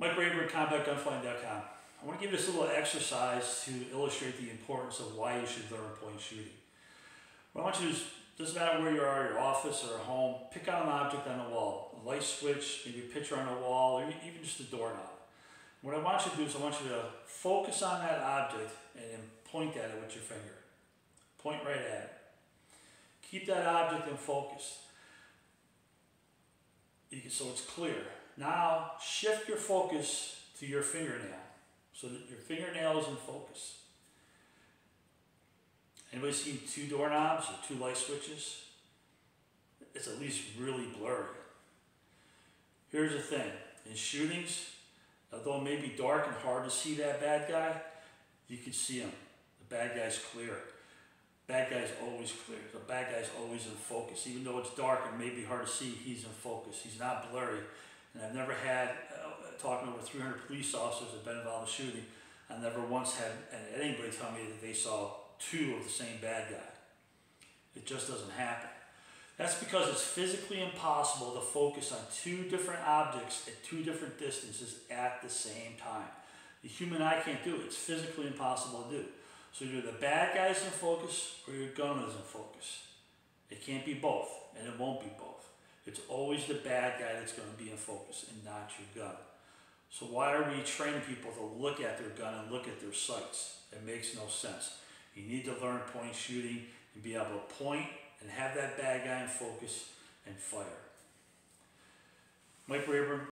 Mike Rayburn, CombatGunfighting.com. I want to give you this little exercise to illustrate the importance of why you should learn point shooting. What I want you to do is, doesn't matter where you are, your office or home, pick out an object on the wall, a light switch, maybe a picture on the wall, or even just a doorknob. What I want you to do is I want you to focus on that object and then point at it with your finger. Point right at it. Keep that object in focus. So it's clear. Now shift your focus to your fingernail so that your fingernail is in focus. Anybody seen two doorknobs or two light switches? It's at least really blurry. Here's the thing, in shootings, although it may be dark and hard to see that bad guy, you can see him. The bad guy's clear. Bad guy's always clear. The bad guy's always in focus. Even though it's dark and may be hard to see, he's in focus. He's not blurry. And I've never had, uh, talking over 300 police officers that have been involved in shooting, I never once had anybody tell me that they saw two of the same bad guy. It just doesn't happen. That's because it's physically impossible to focus on two different objects at two different distances at the same time. The human eye can't do it. It's physically impossible to do. So either the bad guy's in focus or your gun is in focus. It can't be both, and it won't be both. It's always the bad guy that's going to be in focus and not your gun. So why are we training people to look at their gun and look at their sights? It makes no sense. You need to learn point shooting and be able to point and have that bad guy in focus and fire. Mike Rayburn,